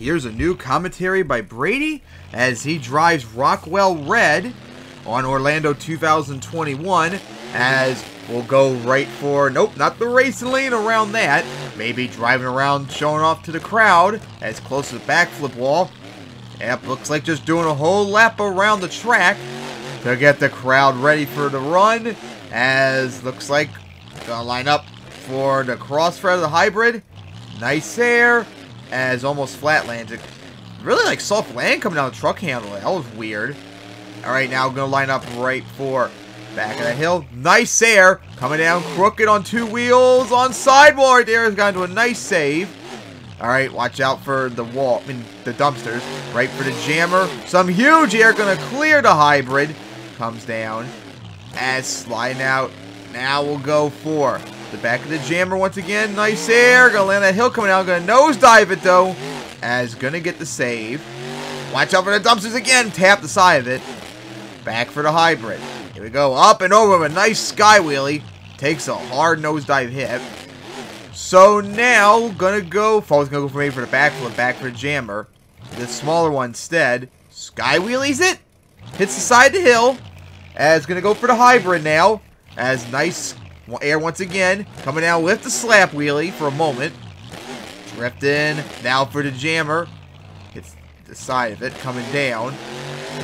Here's a new commentary by Brady as he drives Rockwell Red on Orlando 2021 as we'll go right for, nope, not the racing lane around that. Maybe driving around showing off to the crowd as close to the backflip wall. Yep, looks like just doing a whole lap around the track to get the crowd ready for the run as looks like gonna line up for the crossfire of the hybrid. Nice air as almost flat landed. Really like soft land coming down the truck handle. That was weird. Alright, now gonna line up right for back of the hill. Nice air. Coming down crooked on two wheels on right there. Has gotten to a nice save. Alright, watch out for the wall, I mean, the dumpsters. Right for the jammer. Some huge air gonna clear the hybrid. Comes down. As sliding out. Now we'll go for the back of the jammer once again. Nice air. Gonna land that hill coming out. Gonna nosedive it though. As gonna get the save. Watch out for the dumpsters again. Tap the side of it. Back for the hybrid. Here we go. Up and over with a nice sky wheelie. Takes a hard nosedive hit. So now, gonna go. Fall's gonna go for me for the backflip, back for the jammer. The smaller one instead. Sky wheelies it. Hits the side of the hill. As gonna go for the hybrid now. As nice air once again. Coming down with the slap wheelie for a moment. Drift in. Now for the jammer. Hits the side of it. Coming down.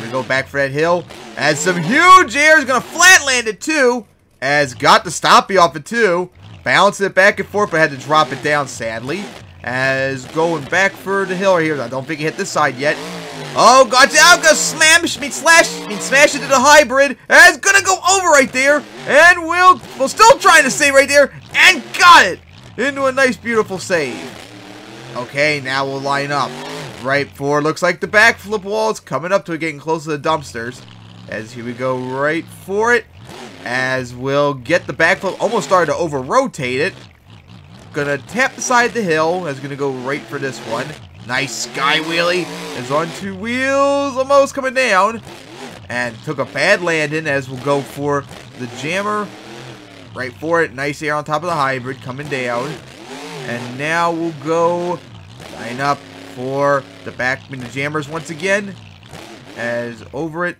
We go back for that hill. As some huge air is going to flat land it too. As got the stoppy off it too. Bouncing it back and forth, but had to drop it down sadly. As going back for the hill here. I don't think he hit this side yet. Oh, God, I'm gonna smash, mean slash, mean smash into the hybrid. And it's gonna go over right there. And we'll, we'll still trying to save right there. And got it into a nice, beautiful save. Okay, now we'll line up. Right for, looks like the backflip wall is coming up to it, getting close to the dumpsters. As here we go right for it. As we'll get the backflip, almost started to over-rotate it. Gonna tap the side of the hill. As gonna go right for this one. Nice sky wheelie. Is on two wheels, almost coming down. And took a bad landing as we'll go for the jammer. Right for it. Nice air on top of the hybrid coming down. And now we'll go line up for the back in the jammers once again. As over it.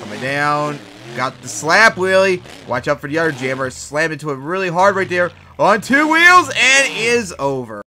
Coming down. Got the slap wheelie. Watch out for the other jammer. Slam into it really hard right there on two wheels and is over.